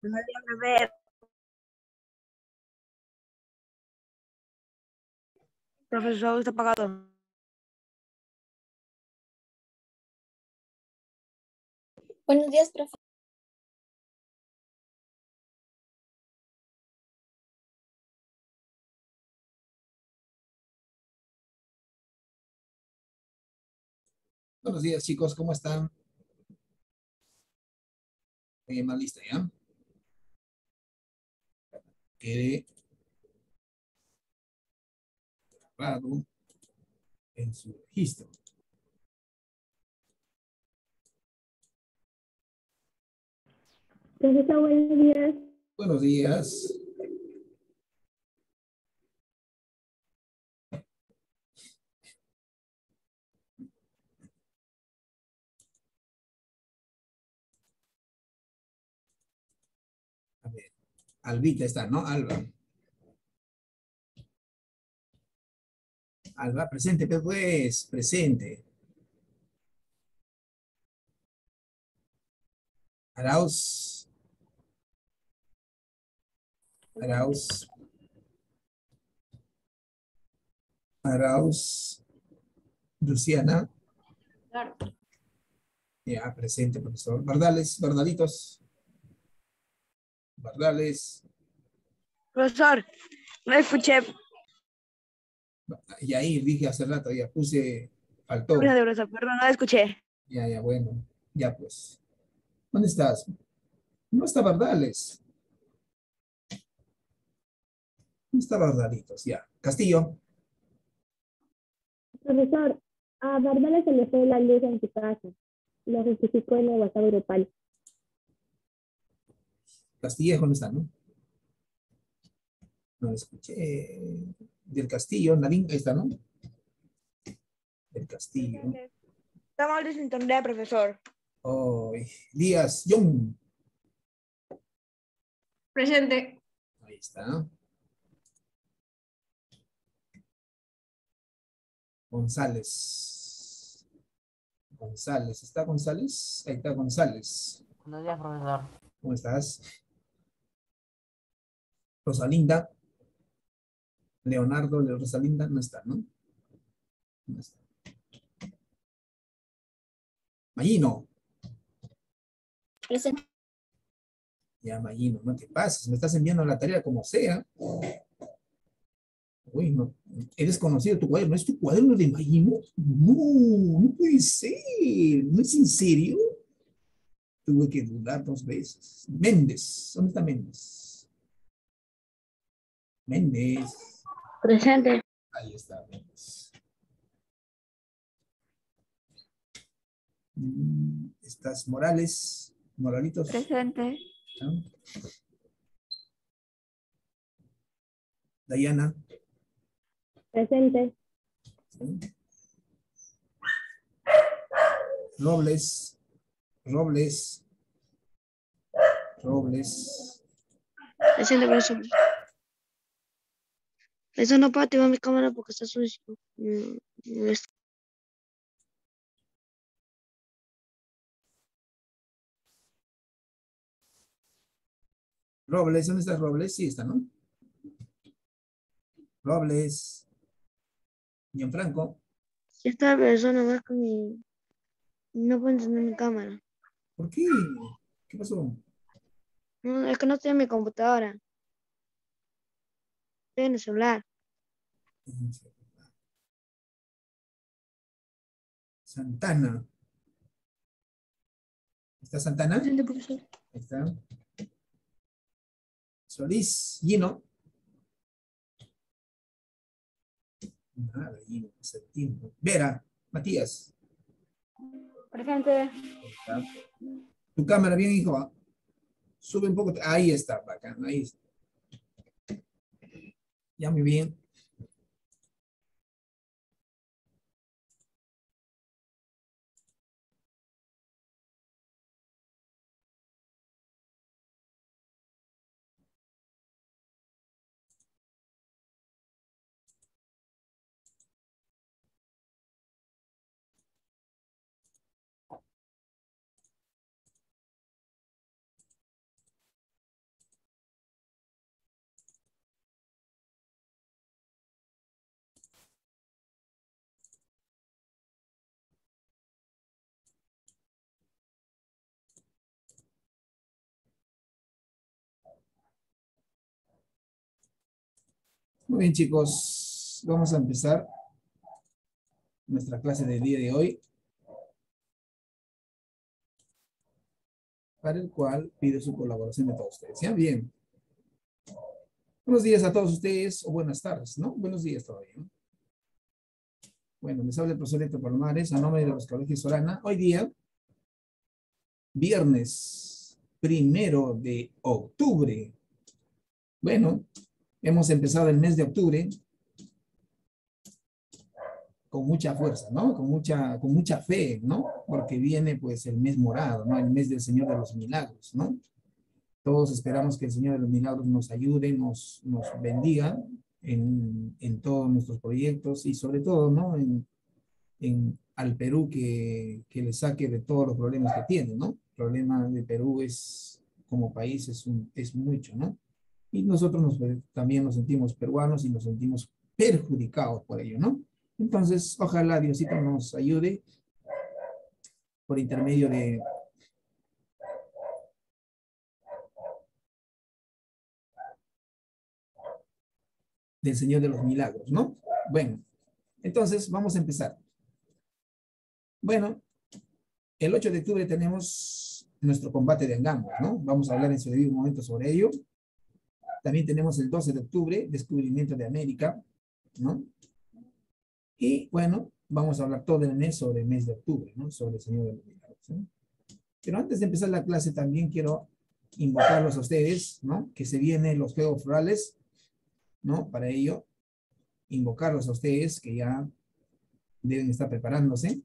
Buenos días, profe. Profesor, está apagado. Buenos días, profe. Buenos días, chicos, ¿cómo están? Eh, más lista, ¿ya? Quede grabado en su registro. Buenos días. Buenos días. A ver, Albita está, ¿no? Alba. Alba, presente, pues, presente. Arauz. Arauz. Arauz. Luciana. Claro. Ya, presente, profesor. Bardales, Bardalitos. Bardales. Profesor, no escuché. Y ahí dije hace rato, ya puse, faltó. Gracias, profesor, perdón, no escuché. Ya, ya, bueno. Ya, pues. ¿Dónde estás? No está Bardales. No está Bardalitos, ya. Castillo. Profesor, a Bárbara se le fue la luz en su casa. Lo justificó en el WhatsApp grupal. Castillejo no está, ¿no? No lo escuché. Del Castillo, Nadine, ahí está, ¿no? Del Castillo. Está mal de profesor. Oh, Díaz, Young. Presente. Ahí está. González. González, ¿está González? Ahí está González. Buenos días, profesor. ¿Cómo estás? Rosalinda. Leonardo Rosalinda no está, ¿no? No está. Mayino. Presente. Ya, Mayino, no te pases. Me estás enviando la tarea como sea. Uy, no. ¿Eres conocido tu cuaderno? ¿Es tu cuaderno de Mayino? No, no puede ser. ¿No es en serio? Tuve que dudar dos veces. Méndez. ¿Dónde está Méndez? Méndez. Presente. Ahí está Méndez. Mm, ¿Estás Morales? Moralitos. Presente. ¿no? Dayana. Presente. Robles. Robles. Robles. Presente, profesor. Eso no puedo activar mi cámara porque está sucio. Mm, mm, es- Robles, ¿dónde está Robles? Sí, está, ¿no? Robles. Gianfranco. Si esta persona más con mi... No puedo encender mi cámara. ¿Por qué? ¿Qué pasó? No, es que no estoy en mi computadora. Estoy en el celular. Santana. ¿Está Santana? Ahí está. Solís, Gino. Nada, Gino, hace tiempo. Vera, Matías. Presente. Tu cámara, bien, hijo. Sube un poco. Ahí está, bacán. Ahí está. Ya muy bien. Muy bien, chicos. Vamos a empezar nuestra clase del día de hoy. Para el cual pido su colaboración de todos ustedes. ¿Ya? Bien. Buenos días a todos ustedes, o buenas tardes, ¿no? Buenos días todavía, ¿no? Bueno, les habla el profesor Héctor Palomares, a nombre de los colegios Sorana. Hoy día, viernes primero de octubre. Bueno, hemos empezado el mes de octubre con mucha fuerza, ¿no? Con mucha, con mucha fe, ¿no? Porque viene pues el mes morado, ¿no? El mes del Señor de los Milagros, ¿no? Todos esperamos que el Señor de los Milagros nos ayude, nos, nos bendiga en, en todos nuestros proyectos y sobre todo, ¿no? En, en, al Perú que, que le saque de todos los problemas que tiene, ¿no? El problema de Perú es, como país, es, mucho, ¿no? Y nosotros nos, también nos sentimos peruanos y nos sentimos perjudicados por ello, ¿no? Entonces, ojalá Diosito nos ayude por intermedio de del Señor de los Milagros, ¿no? Bueno, entonces vamos a empezar. Bueno, el 8 de octubre tenemos nuestro combate de Angamos, ¿no? Vamos a hablar en su debido momento sobre ello. También tenemos el 12 de octubre, descubrimiento de América, ¿no? Y bueno, vamos a hablar todo el mes sobre el mes de octubre, ¿no? Sobre el Señor de los Milagros. Pero antes de empezar la clase también quiero invocarlos a ustedes, ¿no? Que se vienen los juegos florales ¿no? Para ello, invocarlos a ustedes que ya deben estar preparándose.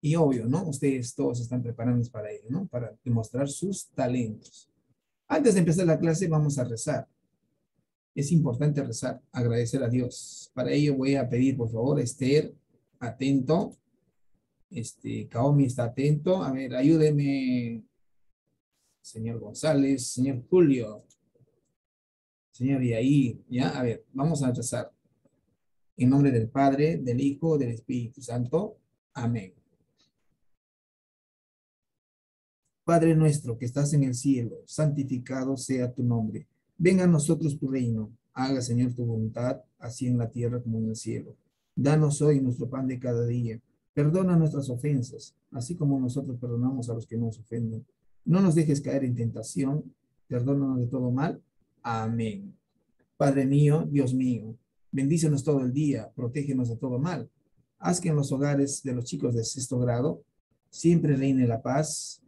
Y obvio, ¿no? Ustedes todos están preparándose para ello, ¿no? Para demostrar sus talentos. Antes de empezar la clase, vamos a rezar. Es importante rezar, agradecer a Dios. Para ello voy a pedir, por favor, Esther, atento. Este, Kaomi está atento. A ver, ayúdeme, señor González, señor Julio. Señor, y ahí, ya, a ver, vamos a rezar. En nombre del Padre, del Hijo, del Espíritu Santo. Amén. Padre nuestro que estás en el cielo, santificado sea tu nombre. Venga a nosotros tu reino. Haga, Señor, tu voluntad, así en la tierra como en el cielo. Danos hoy nuestro pan de cada día. Perdona nuestras ofensas, así como nosotros perdonamos a los que nos ofenden. No nos dejes caer en tentación. Perdónanos de todo mal Amén. Padre mío, Dios mío, bendícenos todo el día, protégenos de todo mal. Haz que en los hogares de los chicos de sexto grado siempre reine la paz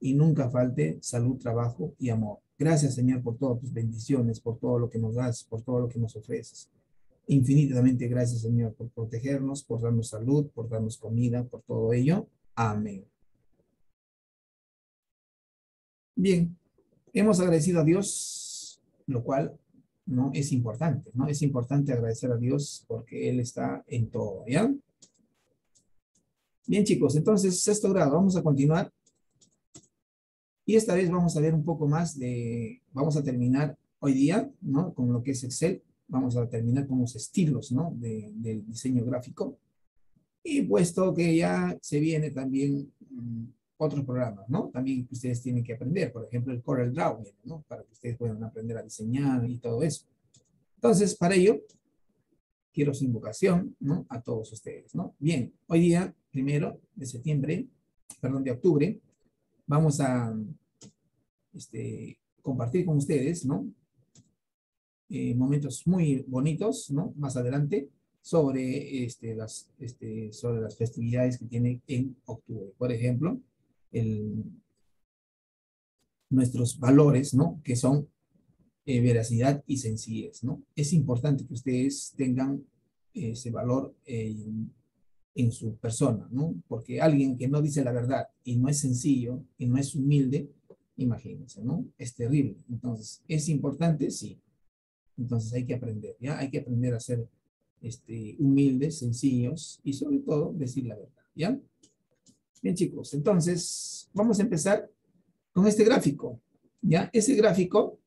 y nunca falte salud, trabajo y amor. Gracias, Señor, por todas tus bendiciones, por todo lo que nos das, por todo lo que nos ofreces. Infinitamente gracias, Señor, por protegernos, por darnos salud, por darnos comida, por todo ello. Amén. Bien, hemos agradecido a Dios lo cual no es importante, ¿no? Es importante agradecer a Dios porque Él está en todo, ¿ya? Bien, chicos, entonces, sexto grado, vamos a continuar. Y esta vez vamos a ver un poco más de, vamos a terminar hoy día, ¿no? Con lo que es Excel, vamos a terminar con los estilos, ¿no? De, del diseño gráfico. Y puesto que ya se viene también otros programas, ¿no? También que ustedes tienen que aprender, por ejemplo, el Corel Draw, ¿no? Para que ustedes puedan aprender a diseñar y todo eso. Entonces, para ello, quiero su invocación, ¿no? A todos ustedes, ¿no? Bien, hoy día, primero de septiembre, perdón, de octubre, vamos a este, compartir con ustedes, ¿no? Eh, momentos muy bonitos, ¿no? Más adelante, sobre, este, las, este, sobre las festividades que tiene en octubre. Por ejemplo, nuestros valores, ¿no? Que son eh, veracidad y sencillez. Es importante que ustedes tengan ese valor en, en su persona, ¿no? Porque alguien que no dice la verdad y no es sencillo y no es humilde, imagínense, ¿no? Es terrible. Entonces, ¿es importante? Sí. Entonces hay que aprender, ¿ya? Hay que aprender a ser este, humildes, sencillos y sobre todo decir la verdad, ¿ya? Bien, chicos, entonces vamos a empezar con este gráfico. ¿ya? Ese gráfico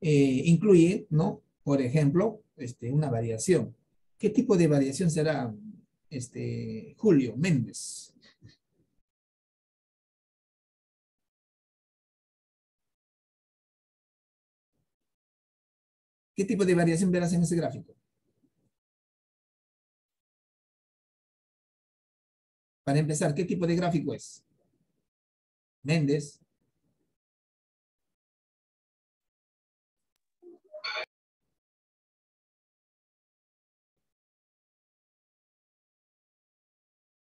eh, incluye, ¿no? Por ejemplo, este, una variación. ¿Qué tipo de variación será, este, Julio Méndez? ¿Qué tipo de variación verás en ese gráfico? Para empezar, ¿qué tipo de gráfico es? Méndez.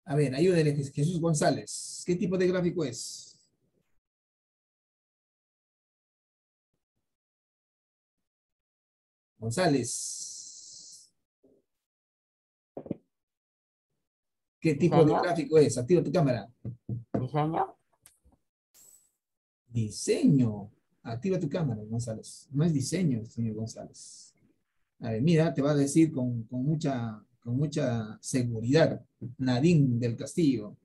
A ver, ayúdele, Jesús González. ¿Qué tipo de gráfico es? González. ¿Qué tipo de gráfico es? Activa tu cámara. ¿Diseño? Diseño. Activa tu cámara, González. No es diseño, señor González. A ver, mira, te va a decir con, con mucha, con mucha seguridad. Nadine del Castillo.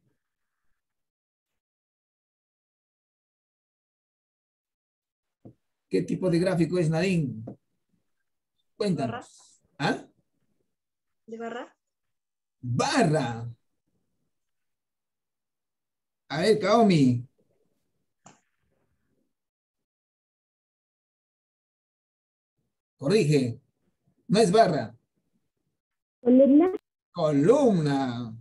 ¿Qué tipo de gráfico es Nadine? Cuéntanos. ¿Ah? ¿De barra? Barra. A ver, Kaomi. Corrige. No es barra. Columna. Columna.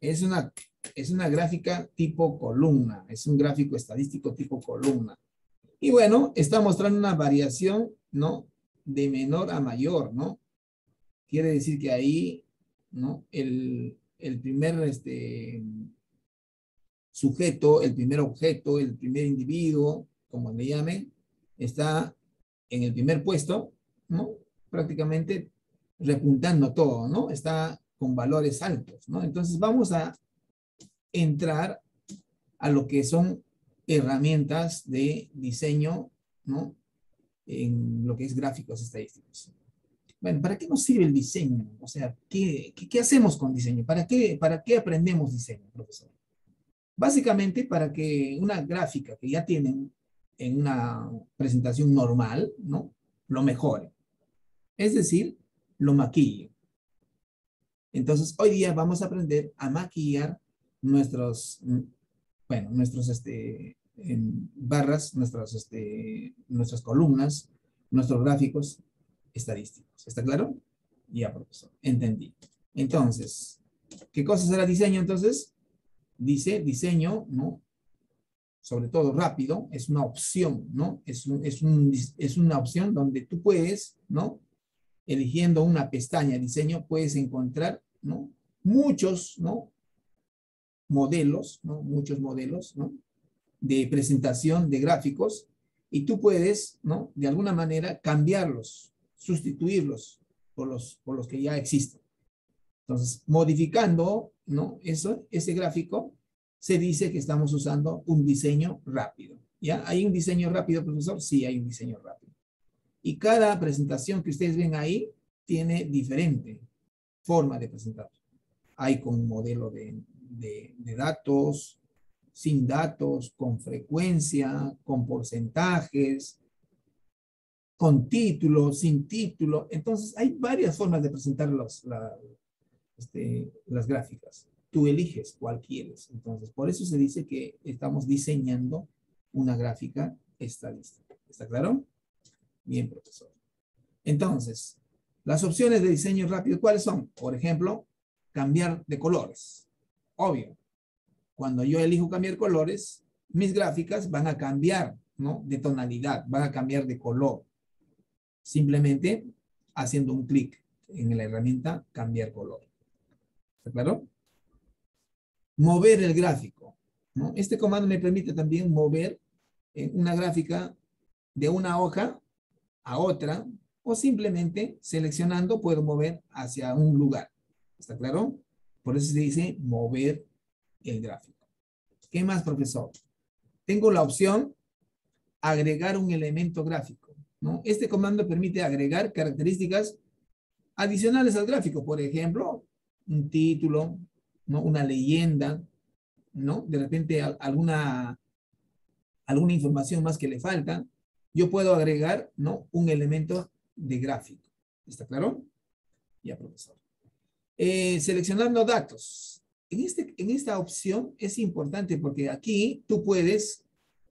Es una, es una gráfica tipo columna. Es un gráfico estadístico tipo columna. Y bueno, está mostrando una variación, ¿no? De menor a mayor, ¿no? Quiere decir que ahí, ¿no? El, el primer, este, sujeto, el primer objeto, el primer individuo, como le llamen, está en el primer puesto, ¿no? Prácticamente repuntando todo, ¿no? Está con valores altos, ¿no? Entonces vamos a entrar a lo que son herramientas de diseño, ¿no? En lo que es gráficos estadísticos. Bueno, ¿para qué nos sirve el diseño? O sea, ¿qué, qué, qué hacemos con diseño? ¿Para qué, ¿Para qué aprendemos diseño, profesor? Básicamente para que una gráfica que ya tienen en una presentación normal, ¿no? Lo mejore. Es decir, lo maquille. Entonces, hoy día vamos a aprender a maquillar nuestros, bueno, nuestros, este, barras, nuestras, este, nuestras columnas, nuestros gráficos estadísticos. ¿Está claro? Ya, profesor. Entendí. Entonces, ¿qué cosa será diseño entonces? Dice diseño, ¿no? Sobre todo rápido, es una opción, ¿no? Es, un, es, un, es una opción donde tú puedes, ¿no? Eligiendo una pestaña diseño, puedes encontrar. Muchos. Modelos. Muchos modelos. De presentación de gráficos y tú puedes. De alguna manera cambiarlos, sustituirlos por los, que ya existen. Entonces, modificando, ese gráfico, se dice que estamos usando un diseño rápido. ¿Ya? ¿Hay un diseño rápido, profesor? Sí, hay un diseño rápido. Y cada presentación que ustedes ven ahí tiene diferente forma de presentar. Hay con modelo de, datos, sin datos, con frecuencia, con porcentajes, con título, sin título. Entonces, hay varias formas de presentar los, este, las gráficas. Tú eliges cuál quieres. Entonces, por eso se dice que estamos diseñando una gráfica estadística. ¿Está claro? Bien, profesor. Entonces, las opciones de diseño rápido, ¿cuáles son? Por ejemplo, cambiar de colores. Obvio. Cuando yo elijo cambiar colores, mis gráficas van a cambiar, ¿no? De tonalidad, van a cambiar de color. Simplemente haciendo un clic en la herramienta cambiar color. ¿Está claro? Mover el gráfico. Este comando me permite también mover eh, una gráfica de una hoja a otra o simplemente seleccionando puedo mover hacia un lugar. ¿Está claro? Por eso se dice mover el gráfico. ¿Qué más, profesor? Tengo la opción agregar un elemento gráfico. ¿no? Este comando permite agregar características adicionales al gráfico. Por ejemplo, un título, ¿no? una leyenda, ¿no? De repente alguna, alguna información más que le falta. Yo puedo agregar, ¿no? Un elemento de gráfico. ¿Está claro? Ya, profesor. Eh, seleccionando datos. En, este, en esta opción es importante porque aquí tú puedes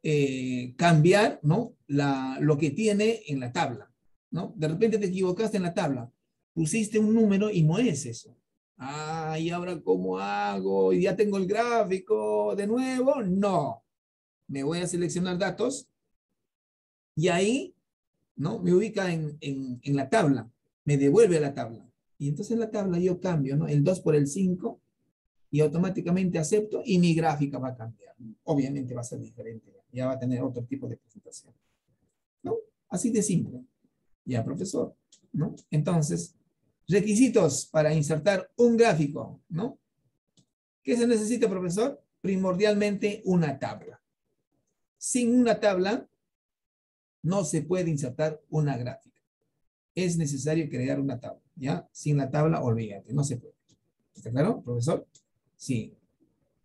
eh, cambiar, ¿no? La, lo que tiene en la tabla, ¿no? De repente te equivocaste en la tabla, pusiste un número y no es eso. Ah, ¿y ahora cómo hago? ¿Y ya tengo el gráfico de nuevo? No. Me voy a seleccionar datos y ahí, ¿no? Me ubica en, en, la tabla, me devuelve a la tabla. Y entonces en la tabla yo cambio, ¿no? El 2 por el 5 y automáticamente acepto y mi gráfica va a cambiar. Obviamente va a ser diferente, ya va a tener otro tipo de presentación. ¿No? Así de simple. Ya, profesor, ¿no? Entonces, requisitos para insertar un gráfico, ¿no? ¿Qué se necesita, profesor? Primordialmente una tabla. Sin una tabla, no se puede insertar una gráfica. Es necesario crear una tabla, ¿ya? Sin la tabla, olvídate, no se puede. ¿Está claro, profesor? Sí.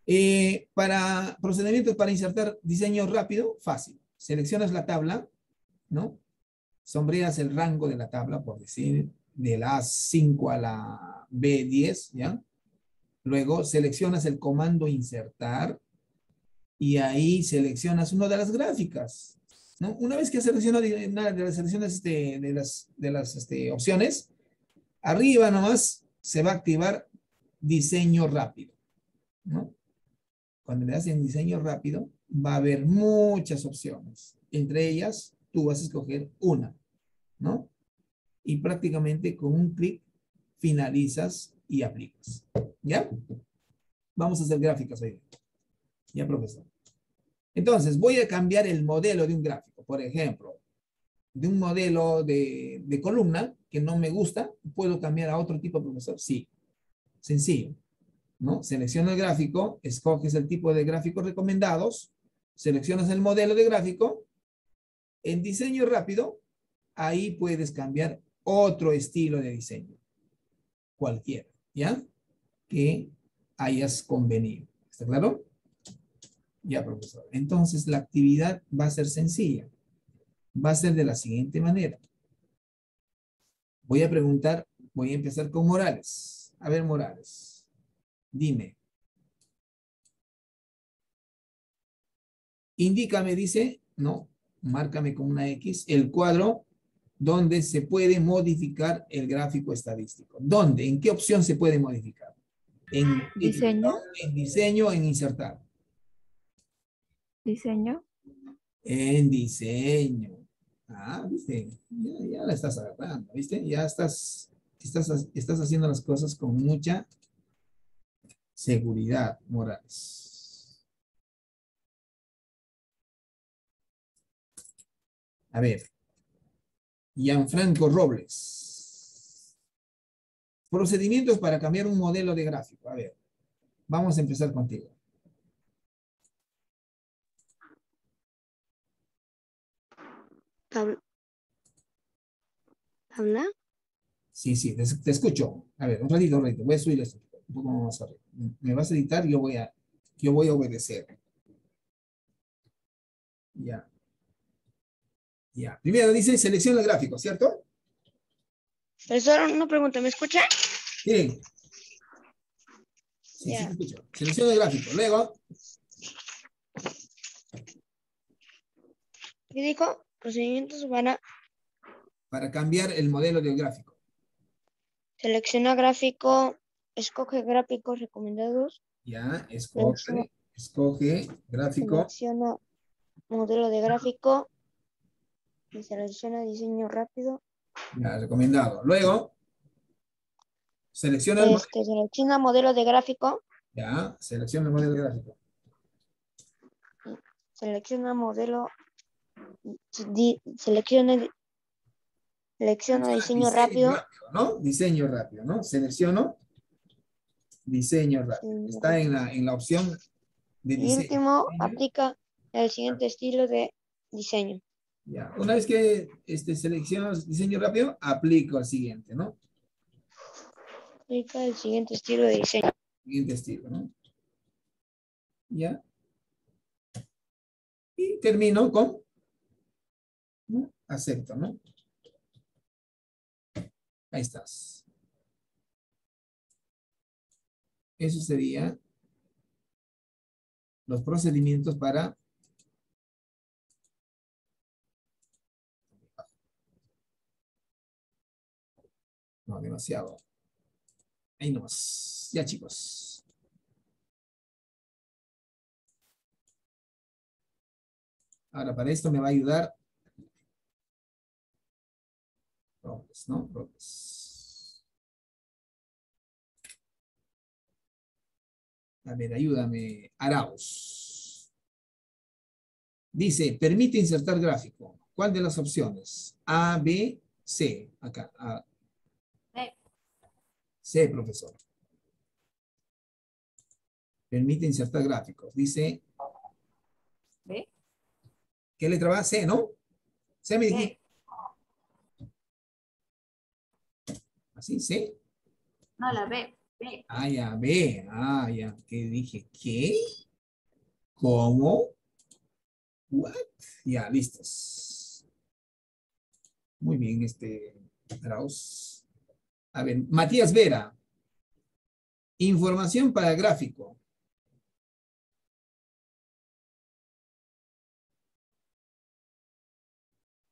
Eh, para procedimientos para insertar diseño rápido, fácil. Seleccionas la tabla, ¿no? Sombreas el rango de la tabla, por decir, de la A5 a la B10, ¿ya? Luego seleccionas el comando insertar y ahí seleccionas una de las gráficas, Una vez que has seleccionado una de las selecciones de, las, este, opciones, arriba nomás se va a activar diseño rápido. Cuando le das en diseño rápido, va a haber muchas opciones. Entre ellas, tú vas a escoger una, ¿no? Y prácticamente con un clic finalizas y aplicas. ¿Ya? Vamos a hacer gráficas hoy. Ya, profesor. Entonces, voy a cambiar el modelo de un gráfico. Por ejemplo, de un modelo de, de columna que no me gusta, ¿puedo cambiar a otro tipo, profesor? Sí. Sencillo. ¿no? Selecciona el gráfico, escoges el tipo de gráficos recomendados, seleccionas el modelo de gráfico. En diseño rápido, ahí puedes cambiar otro estilo de diseño. Cualquiera, ¿ya? Que hayas convenido. ¿Está claro? Ya, profesor. Entonces, la actividad va a ser sencilla. Va a ser de la siguiente manera. Voy a preguntar, voy a empezar con Morales. A ver, Morales. Dime. Indícame, dice, no, márcame con una X, el cuadro donde se puede modificar el gráfico estadístico. ¿Dónde? ¿En qué opción se puede modificar? En Diseño. En diseño, en insertar. Diseño. En diseño. Ah, viste, ya, ya la estás agarrando, viste, ya estás, estás, estás haciendo las cosas con mucha seguridad Morales. A ver. Gianfranco Robles. Procedimientos para cambiar un modelo de gráfico. A ver. Vamos a empezar contigo. Tabla. ¿Habla? Sí, sí, te, te escucho. A ver, un ratito, un ratito. Voy a subir esto. Un poco más arriba. Me vas a editar, yo voy a, yo voy a obedecer. Ya. Ya. Primero dice selecciona el gráfico, ¿cierto? Profesor, una pregunta, ¿me escucha? Sí, sí, Ya. te escucho. Selecciona el gráfico. Luego, ¿Qué dijo? Procedimientos para para cambiar el modelo del gráfico. seleccionar gráfico, escoge gráficos recomendados, Ya, escoge, escoge gráfico. selecciona modelo de gráfico y selecciona diseño rápido. Ya, recomendado. Luego, selecciona el. Este, selecciona modelo de gráfico, Ya, selecciona el modelo gráfico. selecciona modelo, di- selecciona, di- selecciona diseño rápido, ¿no? Diseño rápido, ¿no? Selecciono diseño rápido. Diseño Está en la, en la opción de y diseño. último, Diseño. aplica el siguiente estilo de diseño. Ya. Una vez que este, seleccionas diseño rápido, aplico al siguiente, ¿no? Aplica el siguiente estilo de diseño. Siguiente estilo, ¿no? Ya. Y termino con acepto, ¿no? Ahí estás. Eso sería los procedimientos para No, demasiado. Ahí nomás. Ya, chicos. Ahora, para esto me va a ayudar Robles, ¿no? Robles. A ver, ayúdame. Arauz. Dice, permite insertar gráfico. ¿Cuál de las opciones? A, B, C. Acá. A. C. C, profesor. Permite insertar gráficos. Dice, ¿Ve? ¿qué letra va? C, ¿no? C me dijiste. Así, C. No, la B. B. Ah, ya, B. Ah, ya. ¿Qué dije? ¿Qué? ¿Cómo? ¿What? Ya, listos. Muy bien, este, Arauz. A ver, Matías Vera. Información para gráfico.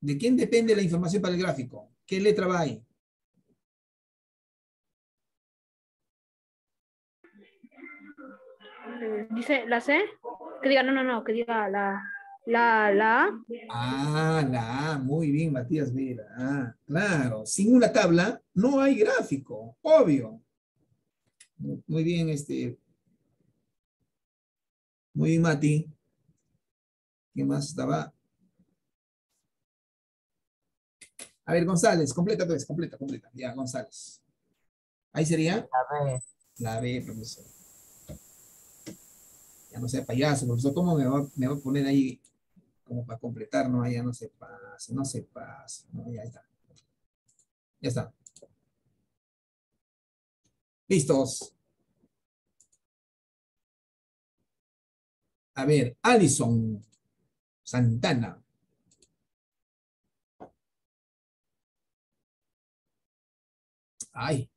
¿De quién depende la información para el gráfico? ¿Qué letra va ahí? Dice la C. Que diga, no, no, no, que diga la, la, la A. Ah, la A, muy bien, Matías Vera. Ah, claro, sin una tabla no hay gráfico, obvio. Muy bien, este. Muy bien, Mati. ¿Qué más estaba? A ver, González, completa pues, completa, completa. Ya, González. Ahí sería La B. la B, profesor. Ya no sea payaso, profesor, ¿cómo me va, me va a poner ahí como para completar? No, ya no se pase, no se pase. No, ya está. Ya está. Listos. A ver, Alison Santana. Ay.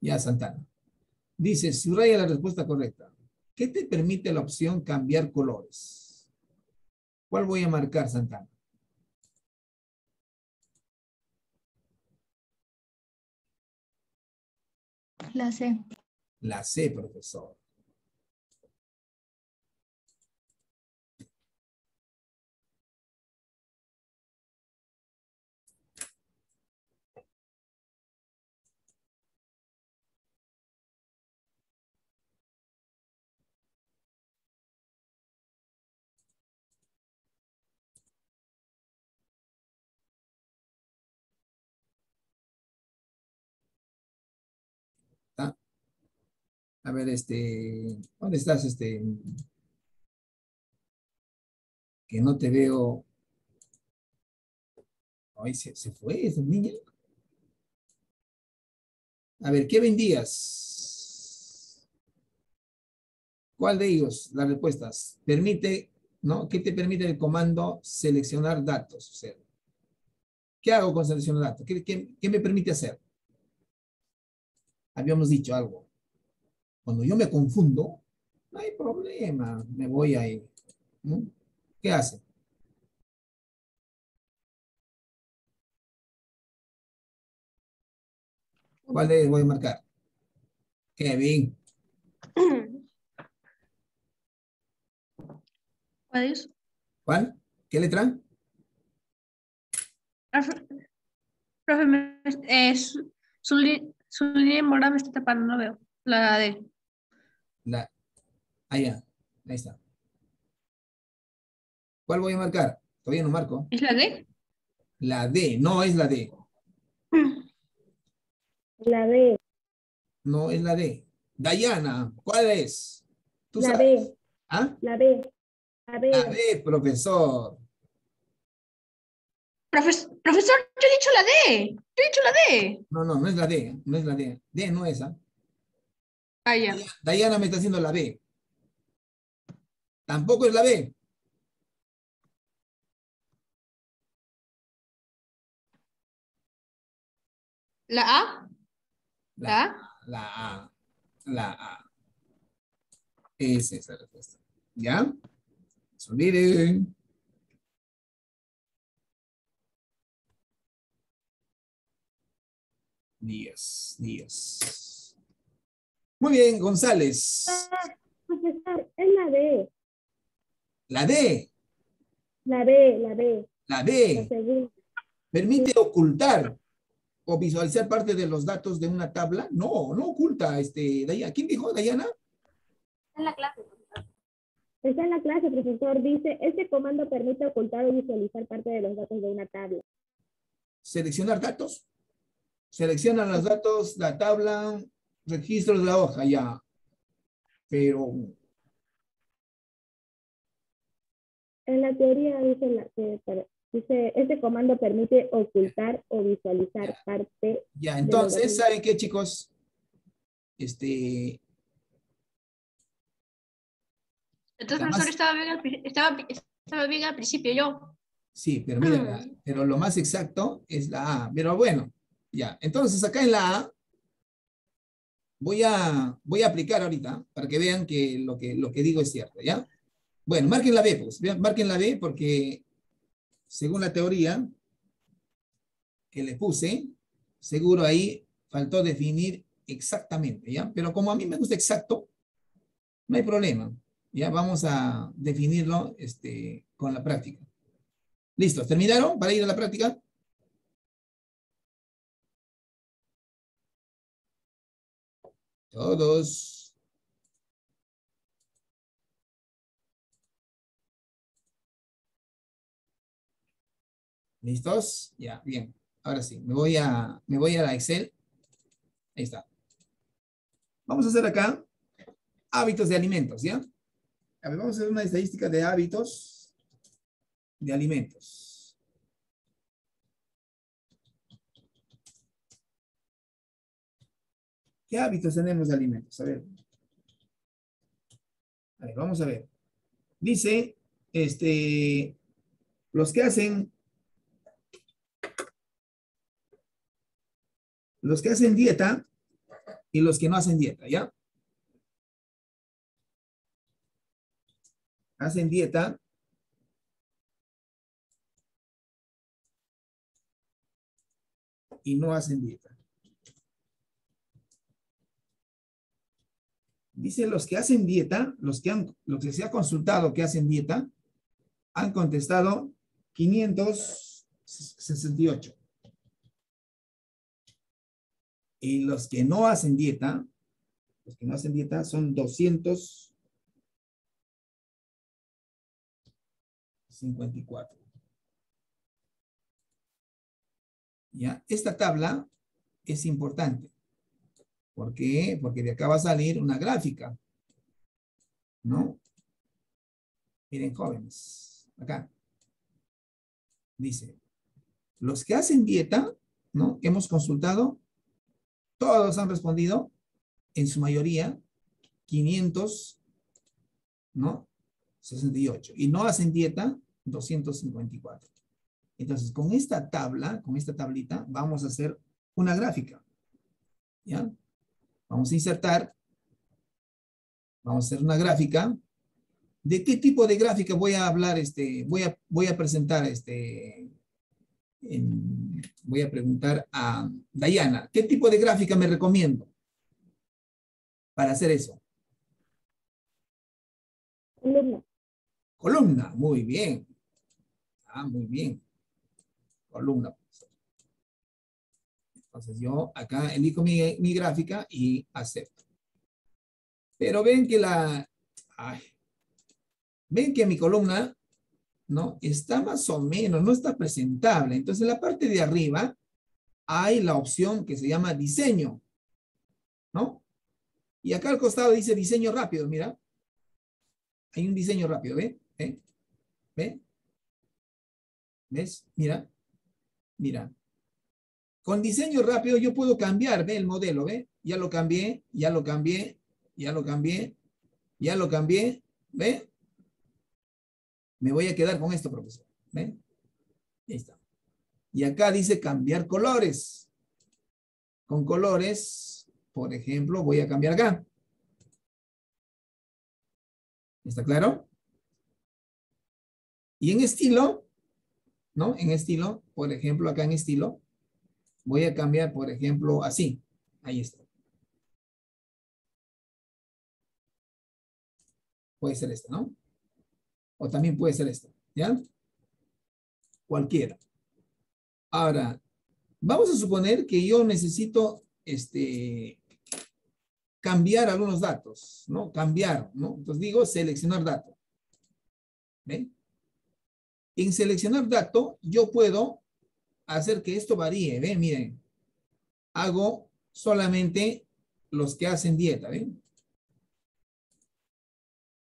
Ya, Santana. Dice, subraya la respuesta correcta. ¿Qué te permite la opción cambiar colores? ¿Cuál voy a marcar, Santana? La C. La C, profesor. A ver, este, ¿dónde estás, este? Que no te veo. Ay, se, se fue esa niña. A ver, ¿qué vendías? ¿Cuál de ellos? Las respuestas. Permite, ¿no? ¿Qué te permite el comando seleccionar datos? ¿qué hago con seleccionar datos? ¿Qué, qué, qué me permite hacer? Habíamos dicho algo. Cuando yo me confundo, no hay problema, me voy ahí. ¿no? ¿Qué hace? ¿Cuál de ellos voy a marcar? Kevin. ¿Cuál es? ¿Cuál? ¿Qué letra? Profe, eh, su, su, línea morada me está tapando, no veo. La D. La. Allá. Ahí está. ¿Cuál voy a marcar? Todavía no marco. ¿Es la D? La D. No es la D. La B, No es la D. Dayana, ¿cuál es? ¿Tú la sabes? B, ¿Ah? la B, la B. La D, profesor. Profes- profesor, yo he dicho la D. Yo he dicho la D. No, no, no es la D. No es la D. D no es esa. Ah, Ah, ya. Dayana me está haciendo la B. Tampoco es la B. ¿La A? ¿La A? La A. La A. Es esa la respuesta. ¿Ya? No se olviden. Días, días. Muy bien, González. Profesor, es la B. La D, La B, la B. la La D, segunda. permite ocultar o visualizar parte de los datos de una tabla. No, no oculta, este, Dayana. ¿Quién dijo, Dayana? En la clase, profesor. Está en la clase, profesor. Dice, este comando permite ocultar o visualizar parte de los datos de una tabla. Seleccionar datos. Selecciona los datos, la tabla, registros de la hoja, ya. Pero En la teoría dice, la, per- dice, este comando permite ocultar o visualizar parte. Ya, entonces, ¿saben qué, chicos? Este, Entonces, profesor, estaba bien, estaba, estaba bien al principio yo. sí, pero miren, pero lo más exacto es la A. Pero bueno, ya. Entonces, acá en la A, voy a, voy a aplicar ahorita para que vean que lo que, lo que digo es cierto, ¿ya? Bueno, marquen la B, pues. Marquen la B porque, según la teoría que le puse, seguro ahí faltó definir exactamente, ¿ya? Pero como a mí me gusta exacto, no hay problema. Ya vamos a definirlo este, con la práctica. ¿Listos? ¿Terminaron para ir a la práctica? Todos. ¿Listos? Ya, bien. Ahora sí, me voy a, me voy a la Excel. Ahí está. Vamos a hacer acá hábitos de alimentos, ¿ya? A ver, vamos a hacer una estadística de hábitos de alimentos. ¿Qué hábitos tenemos de alimentos? A ver. A ver, vamos a ver. Dice, este, los que hacen, los que hacen dieta y los que no hacen dieta, ¿ya? Hacen dieta y no hacen dieta. Dice los que hacen dieta, los que han, los que se ha consultado que hacen dieta, han contestado 568. Y los que no hacen dieta, los que no hacen dieta son 254. ¿Ya? Esta tabla es importante. ¿Por qué? Porque de acá va a salir una gráfica. ¿No? Miren, jóvenes, acá. Dice, los que hacen dieta, ¿no? Hemos consultado, todos han respondido, en su mayoría, 500, ¿no? 68. Y no hacen dieta, 254. Entonces, con esta tabla, con esta tablita, vamos a hacer una gráfica. ¿Ya? Vamos a insertar, vamos a hacer una gráfica. ¿De qué tipo de gráfica voy a hablar? Este, voy, a, voy a presentar, este, en- voy a preguntar a Dayana, ¿qué tipo de gráfica me recomiendo para hacer eso? Columna. Columna, muy bien. Ah, muy bien. Columna. Entonces yo acá elijo mi, mi gráfica y acepto. Pero ven que la, ay, ven que mi columna, ¿no? Está más o menos, no está presentable. Entonces en la parte de arriba hay la opción que se llama diseño, ¿no? Y acá al costado dice diseño rápido, mira. Hay un diseño rápido, ¿ve? ¿Ve? ¿Ve? ¿Ves? Mira. Mira. Con diseño rápido yo puedo cambiar, ¿ve? El modelo, ¿ve? Ya lo cambié, ya lo cambié, ya lo cambié, ya lo cambié, ¿ve? Me voy a quedar con esto, profesor. ¿Ve? Ahí está. Y acá dice cambiar colores. Con colores, por ejemplo, voy a cambiar acá. ¿Está claro? Y en estilo, ¿no? En estilo, por ejemplo, acá en estilo, Voy a cambiar, por ejemplo, así. Ahí está. Puede ser esta, ¿no? O también puede ser esta, ¿ya? Cualquiera. Ahora, vamos a suponer que yo necesito este, cambiar algunos datos, ¿no? Cambiar, ¿no? Entonces digo seleccionar dato. ¿Ven? En seleccionar dato, yo puedo hacer que esto varíe, ¿ven? Miren, hago solamente los que hacen dieta, ¿ven?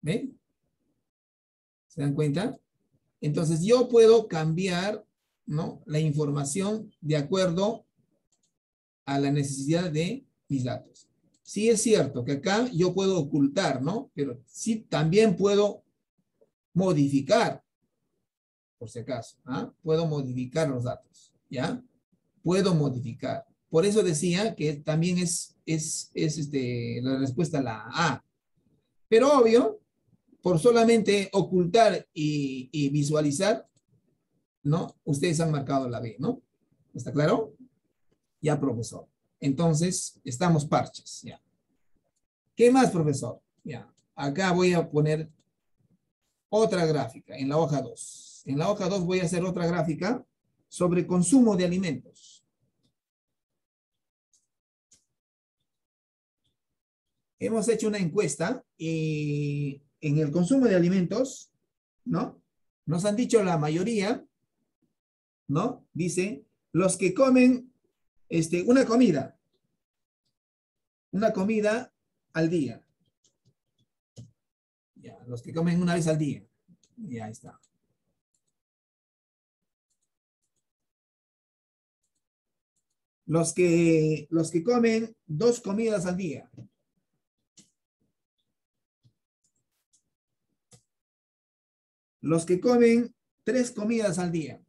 ¿Ven? ¿Se dan cuenta? Entonces yo puedo cambiar, ¿no? La información de acuerdo a la necesidad de mis datos. Sí es cierto que acá yo puedo ocultar, ¿no? Pero sí también puedo modificar, por si acaso, ¿ah? Puedo modificar los datos, ¿ya? Puedo modificar. Por eso decía que también es, es, es este, la respuesta la A. Pero obvio, por solamente ocultar y, y visualizar, ¿no? Ustedes han marcado la B, ¿no? ¿Está claro? Ya, profesor. Entonces, estamos parches, ya. ¿Qué más, profesor? Ya. Acá voy a poner otra gráfica en la hoja 2. En la hoja 2 voy a hacer otra gráfica sobre consumo de alimentos. Hemos hecho una encuesta y en el consumo de alimentos, ¿no? Nos han dicho la mayoría, ¿no? Dice, los que comen este, una comida, una comida al día. Ya, los que comen una vez al día. Ya está. Los que, los que comen dos comidas al día. Los que comen tres comidas al día.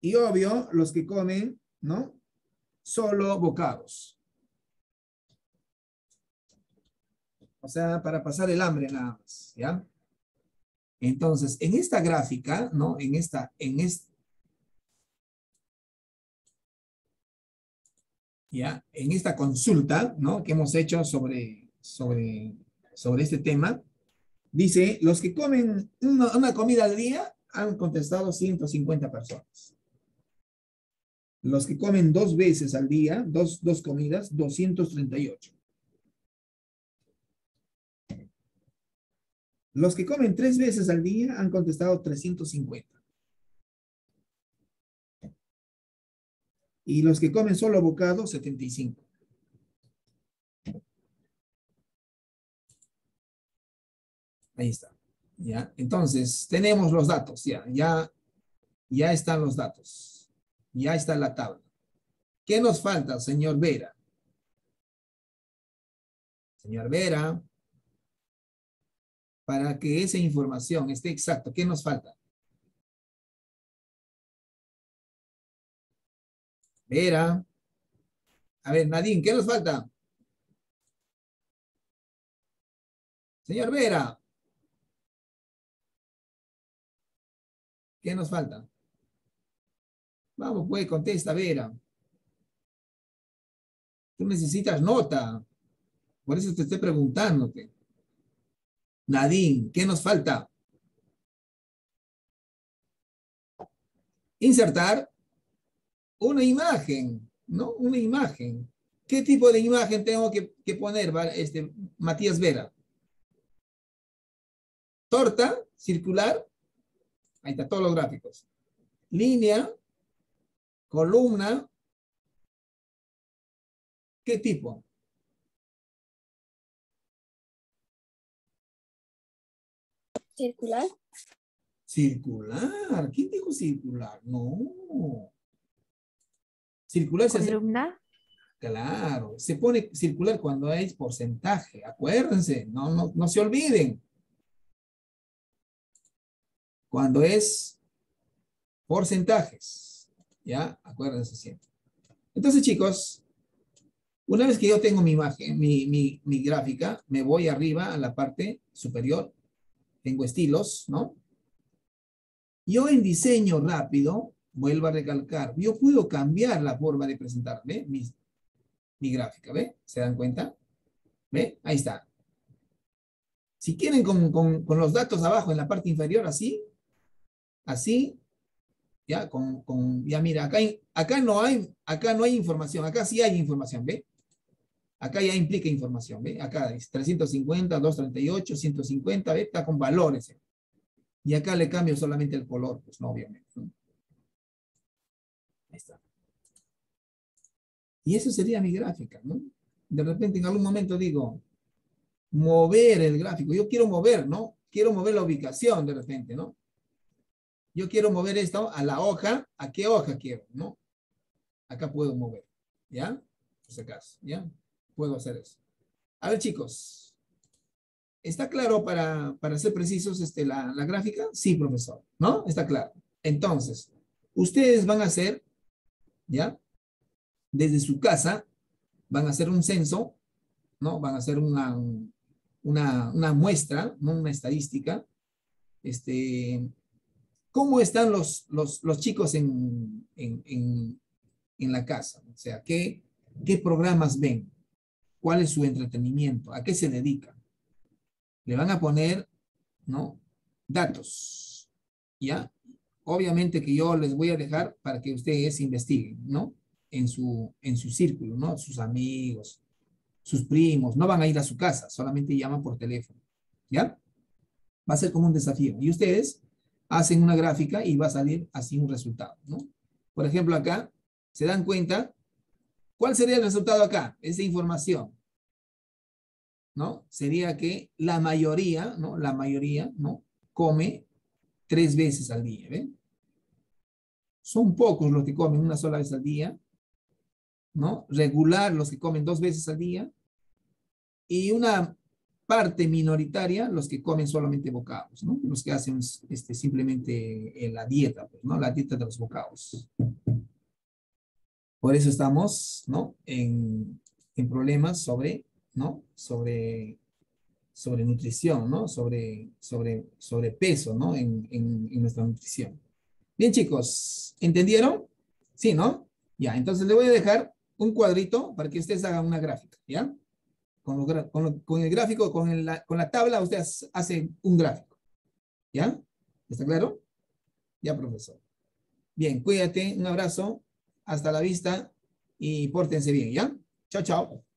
Y obvio, los que comen, ¿no? Solo bocados. O sea, para pasar el hambre nada más, ¿ya? Entonces, en esta gráfica, ¿no? En esta, en esta, ya, en esta consulta, ¿no? Que hemos hecho sobre, sobre, sobre este tema, dice, los que comen una, una comida al día han contestado 150 personas. Los que comen dos veces al día, dos, dos comidas, 238. Los que comen tres veces al día han contestado 350. Y los que comen solo bocado, 75. Ahí está. ¿Ya? Entonces, tenemos los datos. Ya, ya, ya están los datos. Ya está la tabla. ¿Qué nos falta, señor Vera? Señor Vera, para que esa información esté exacta, ¿qué nos falta? Vera. A ver, Nadine, ¿qué nos falta? Señor Vera. ¿Qué nos falta? Vamos, pues, contesta, Vera. Tú necesitas nota. Por eso te estoy preguntándote. Nadine, ¿qué nos falta? Insertar una imagen, ¿no? Una imagen. ¿Qué tipo de imagen tengo que, que poner, este, Matías Vera? Torta, circular. Ahí está, todos los gráficos. Línea, columna. ¿Qué tipo? Circular. Circular. ¿Quién dijo circular? No. Circular se hace- columna, Claro, se pone circular cuando es porcentaje. Acuérdense, no, no, no se olviden. Cuando es porcentajes. ¿Ya? Acuérdense siempre. Entonces, chicos, una vez que yo tengo mi imagen, mi, mi, mi gráfica, me voy arriba a la parte superior. Tengo estilos, ¿no? Yo en diseño rápido, vuelvo a recalcar, yo puedo cambiar la forma de presentar, ¿ve? Mi, mi gráfica, ¿ve? ¿Se dan cuenta? ¿Ve? Ahí está. Si quieren con, los datos abajo en la parte inferior, así, así, ya, con, con, ya mira, acá, acá no hay, acá no hay información, acá sí hay información, ¿ve? Acá ya implica información, ¿ve? Acá es 350, 238, 150, ¿ve? Está con valores. ¿eh? Y acá le cambio solamente el color, pues no, obviamente. ¿no? Ahí está. Y eso sería mi gráfica, ¿no? De repente en algún momento digo, mover el gráfico. Yo quiero mover, ¿no? Quiero mover la ubicación de repente, ¿no? Yo quiero mover esto a la hoja. ¿A qué hoja quiero, no? Acá puedo mover, ¿ya? Por si acaso, ¿ya? Puedo hacer eso. A ver, chicos. ¿Está claro para, para ser precisos este, la, la gráfica? Sí, profesor. ¿No? Está claro. Entonces, ustedes van a hacer, ¿ya? Desde su casa, van a hacer un censo, ¿no? Van a hacer una, una, una muestra, ¿no? Una estadística. Este, ¿Cómo están los, los, los chicos en, en, en, en la casa? O sea, ¿qué, ¿qué programas ven? ¿Cuál es su entretenimiento? ¿A qué se dedican? Le van a poner, ¿no? Datos, ¿ya? Obviamente que yo les voy a dejar para que ustedes investiguen, ¿no? En su, en su círculo, ¿no? Sus amigos, sus primos, no van a ir a su casa, solamente llaman por teléfono, ¿ya? Va a ser como un desafío. Y ustedes hacen una gráfica y va a salir así un resultado, ¿no? Por ejemplo, acá, ¿se dan cuenta? ¿Cuál sería el resultado acá? Esa información, ¿no? Sería que la mayoría, ¿no? La mayoría, ¿no? Come tres veces al día, ¿ven? Son pocos los que comen una sola vez al día, ¿no? Regular los que comen dos veces al día y una parte minoritaria los que comen solamente bocados, ¿no? Los que hacen este, simplemente eh, la dieta, pues, ¿no? La dieta de los bocados. Por eso estamos, ¿no? En, en problemas sobre, ¿no? Sobre, sobre nutrición, ¿no? Sobre, sobre, sobre peso, ¿no? En, en, en nuestra nutrición. Bien, chicos, ¿entendieron? Sí, ¿no? Ya, entonces le voy a dejar un cuadrito para que ustedes hagan una gráfica, ¿ya? Con, lo, con, lo, con, el gráfico, con, el, la, con la tabla, ustedes hacen un gráfico. ¿Ya? ¿Está claro? Ya, profesor. Bien, cuídate, un abrazo, hasta la vista y pórtense bien, ¿ya? Chao, chao.